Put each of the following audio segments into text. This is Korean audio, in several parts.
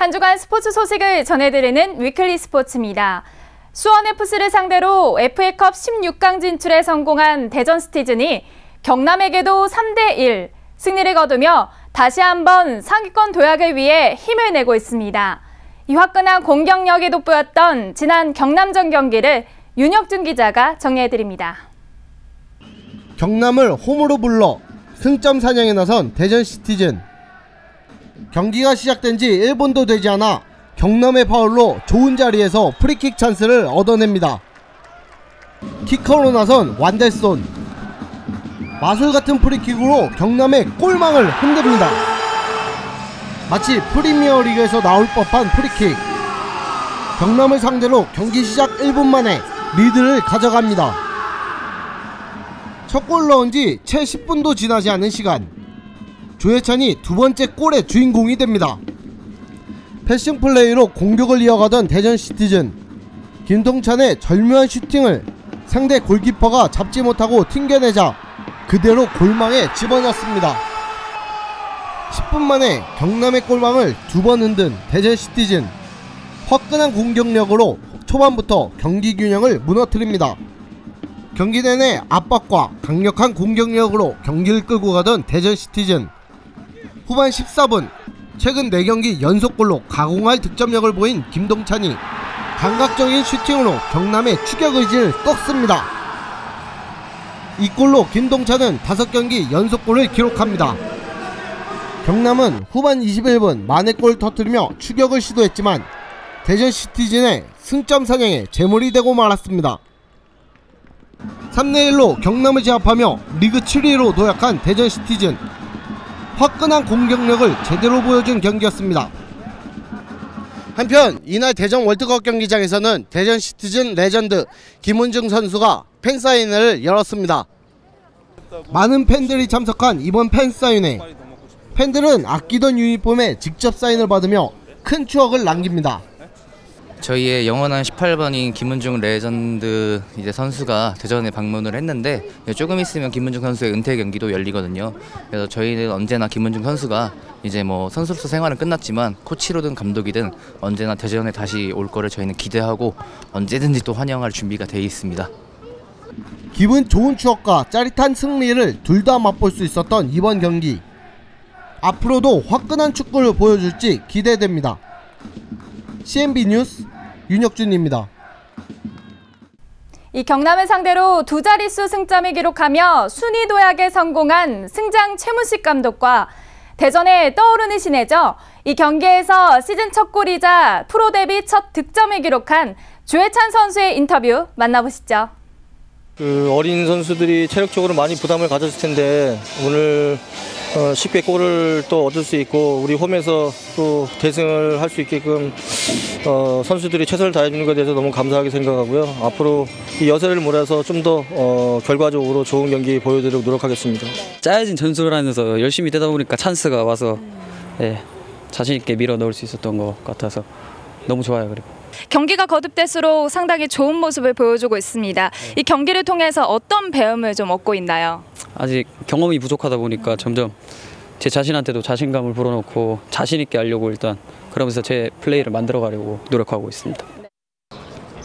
한 주간 스포츠 소식을 전해드리는 위클리 스포츠입니다. 수원FC를 상대로 FA컵 16강 진출에 성공한 대전 스티즌이 경남에게도 3대1 승리를 거두며 다시 한번 상위권 도약을 위해 힘을 내고 있습니다. 이 화끈한 공격력이 돋보였던 지난 경남전 경기를 윤혁준 기자가 정리해드립니다. 경남을 홈으로 불러 승점 사냥에 나선 대전 시티즌. 경기가 시작된 지 1분도 되지 않아 경남의 파울로 좋은 자리에서 프리킥 찬스를 얻어냅니다. 키커로 나선 완델손. 마술 같은 프리킥으로 경남의 골망을 흔듭니다. 마치 프리미어 리그에서 나올 법한 프리킥. 경남을 상대로 경기 시작 1분 만에 리드를 가져갑니다. 첫 골 넣은 지 채 10분도 지나지 않은 시간. 조혜찬이 두 번째 골의 주인공이 됩니다. 패싱 플레이로 공격을 이어가던 대전 시티즌. 김동찬의 절묘한 슈팅을 상대 골키퍼가 잡지 못하고 튕겨내자 그대로 골망에 집어넣습니다. 10분 만에 경남의 골망을 두 번 흔든 대전 시티즌. 화끈한 공격력으로 초반부터 경기 균형을 무너뜨립니다. 경기 내내 압박과 강력한 공격력으로 경기를 끌고 가던 대전 시티즌. 후반 14분 최근 4경기 연속골로 가공할 득점력을 보인 김동찬이 감각적인 슈팅으로 경남의 추격 의지를 꺾습니다. 이 골로 김동찬은 5경기 연속골을 기록합니다. 경남은 후반 21분 만회골 터뜨리며 추격을 시도했지만 대전 시티즌의 승점 사냥에 제물이 되고 말았습니다. 3대1로 경남을 제압하며 리그 7위로 도약한 대전 시티즌 화끈한 공격력을 제대로 보여준 경기였습니다. 한편 이날 대전 월드컵 경기장에서는 대전 시티즌 레전드 김은중 선수가 팬사인회를 열었습니다. 많은 팬들이 참석한 이번 팬사인회 팬들은 아끼던 유니폼에 직접 사인을 받으며 큰 추억을 남깁니다. 저희의 영원한 18번인 김은중 레전드 이제 선수가 대전에 방문을 했는데 조금 있으면 김은중 선수의 은퇴 경기도 열리거든요. 그래서 저희는 언제나 김은중 선수가 이제 뭐 선수로서 생활은 끝났지만 코치로든 감독이든 언제나 대전에 다시 올 거를 저희는 기대하고 언제든지 또 환영할 준비가 돼 있습니다. 기분 좋은 추억과 짜릿한 승리를 둘 다 맛볼 수 있었던 이번 경기. 앞으로도 화끈한 축구를 보여줄지 기대됩니다. CNB 뉴스 윤혁준입니다. 이 경남을 상대로 두 자릿수 승점을 기록하며 순위 도약에 성공한 승장 최문식 감독과 대전에 떠오르는 신예죠. 이 경기에서 시즌 첫 골이자 프로 데뷔 첫 득점을 기록한 조혜찬 선수의 인터뷰 만나보시죠. 그 어린 선수들이 체력적으로 많이 부담을 가졌을 텐데 오늘 어, 쉽게 골을 또 얻을 수 있고 우리 홈에서 또 대승을 할 수 있게끔 어, 선수들이 최선을 다해주는 것에 대해서 너무 감사하게 생각하고요. 앞으로 이 여세를 몰아서 좀더 어, 결과적으로 좋은 경기 보여드리도록 노력하겠습니다. 짜여진 전술을 하면서 열심히 되다 보니까 찬스가 와서 예, 자신 있게 밀어 넣을 수 있었던 것 같아서 너무 좋아요. 그리고 경기가 거듭될수록 상당히 좋은 모습을 보여주고 있습니다. 이 경기를 통해서 어떤 배움을 좀 얻고 있나요? 아직 경험이 부족하다 보니까 점점 제 자신한테도 자신감을 불어넣고 자신 있게 하려고 일단 그러면서 제 플레이를 만들어 가려고 노력하고 있습니다.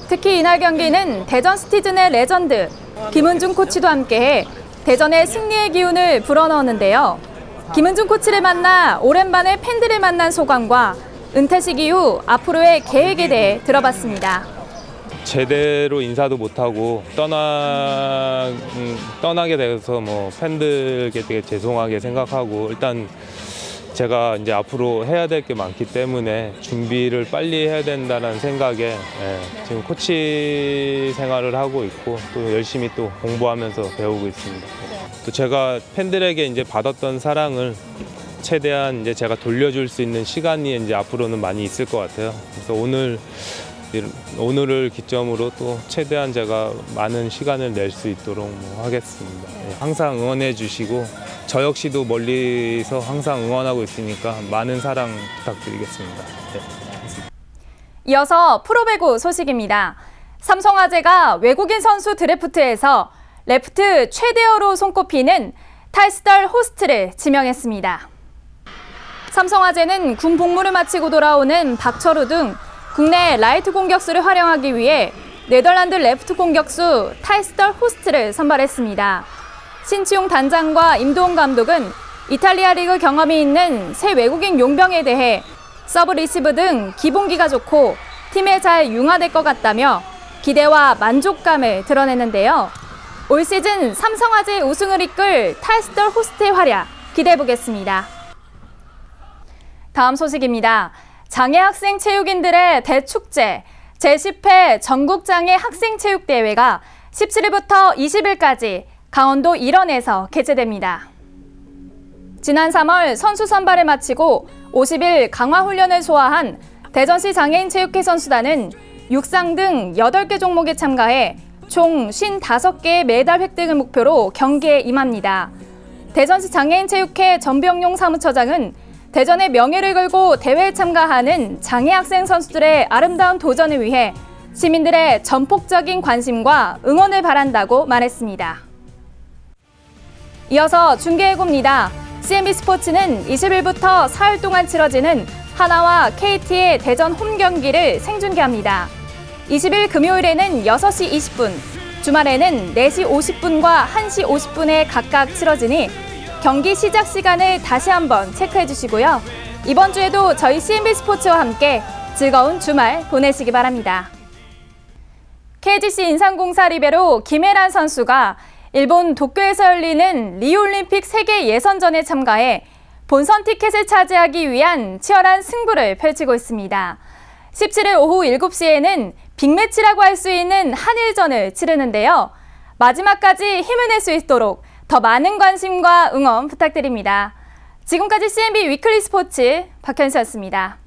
특히 이날 경기는 대전 시티즌의 레전드 김은중 코치도 함께해 대전의 승리의 기운을 불어넣었는데요. 김은중 코치를 만나 오랜만에 팬들을 만난 소감과 은퇴식 이후 앞으로의 계획에 대해 들어봤습니다. 제대로 인사도 못하고 떠나 음, 떠나게 돼서 뭐 팬들께 되게 죄송하게 생각하고 일단 제가 이제 앞으로 해야 될 게 많기 때문에 준비를 빨리 해야 된다는 생각에 예, 지금 코치 생활을 하고 있고 또 열심히 또 공부하면서 배우고 있습니다. 또 제가 팬들에게 이제 받았던 사랑을 최대한 이제 제가 돌려줄 수 있는 시간이 이제 앞으로는 많이 있을 것 같아요. 그래서 오늘 오늘을 기점으로 또 최대한 제가 많은 시간을 낼 수 있도록 뭐 하겠습니다. 네, 항상 응원해 주시고 저 역시도 멀리서 항상 응원하고 있으니까 많은 사랑 부탁드리겠습니다. 네. 이어서 프로배구 소식입니다. 삼성화재가 외국인 선수 드래프트에서 레프트 최대어로 손꼽히는 타이스 덜 호스트를 지명했습니다. 삼성화재는 군 복무를 마치고 돌아오는 박철우 등 국내 라이트 공격수를 활용하기 위해 네덜란드 레프트 공격수 타이스 덜 호스트를 선발했습니다. 신치용 단장과 임도헌 감독은 이탈리아 리그 경험이 있는 새 외국인 용병에 대해 서브 리시브 등 기본기가 좋고 팀에 잘 융화될 것 같다며 기대와 만족감을 드러냈는데요. 올 시즌 삼성화재 우승을 이끌 타이스 덜 호스트의 활약 기대해 보겠습니다. 다음 소식입니다. 장애 학생 체육인들의 대축제 제10회 전국장애 학생체육대회가 17일부터 20일까지 강원도 일원에서 개최됩니다. 지난 3월 선수 선발을 마치고 50일 강화 훈련을 소화한 대전시 장애인 체육회 선수단은 육상 등 8개 종목에 참가해 총 55개의 메달 획득을 목표로 경기에 임합니다. 대전시 장애인 체육회 전병용 사무처장은 대전의 명예를 걸고 대회에 참가하는 장애 학생 선수들의 아름다운 도전을 위해 시민들의 전폭적인 관심과 응원을 바란다고 말했습니다. 이어서 중계해봅니다. CNB 스포츠는 20일부터 사흘 동안 치러지는 하나와 KT의 대전 홈 경기를 생중계합니다. 20일 금요일에는 6시 20분, 주말에는 4시 50분과 1시 50분에 각각 치러지니 경기 시작 시간을 다시 한번 체크해 주시고요. 이번 주에도 저희 CNB 스포츠와 함께 즐거운 주말 보내시기 바랍니다. KGC 인상공사 리베로 김혜란 선수가 일본 도쿄에서 열리는 리올림픽 세계 예선전에 참가해 본선 티켓을 차지하기 위한 치열한 승부를 펼치고 있습니다. 17일 오후 7시에는 빅매치라고 할 수 있는 한일전을 치르는데요. 마지막까지 힘을 낼 수 있도록 더 많은 관심과 응원 부탁드립니다. 지금까지 CNB 위클리 스포츠 박현수였습니다.